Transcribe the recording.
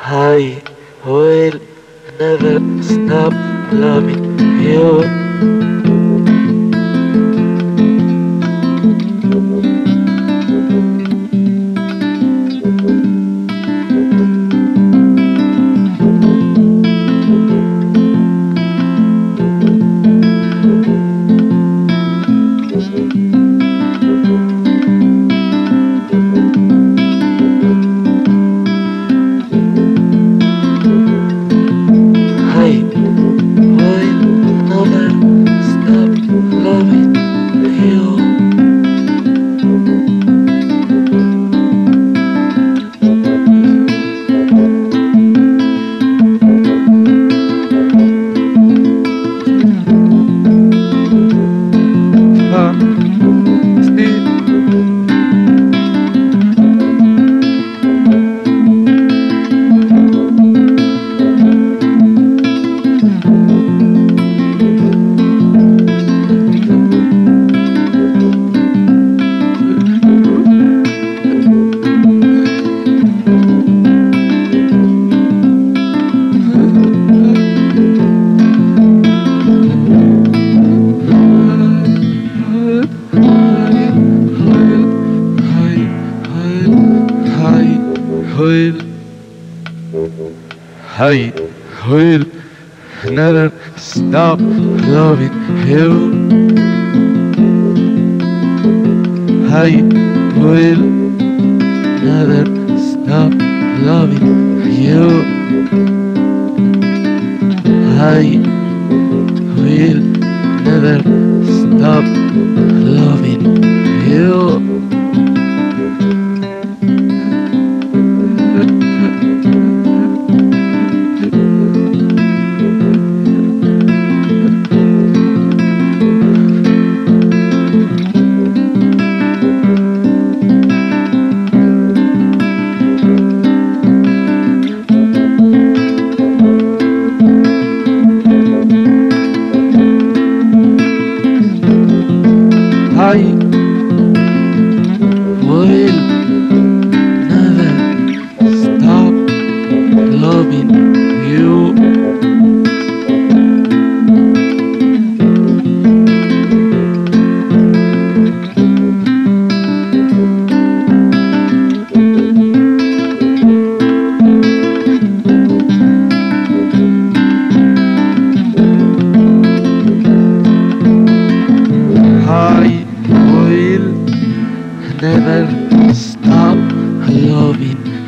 I will never stop loving you. I will never stop loving you. I will never stop loving you. I will never stop loving you. I loving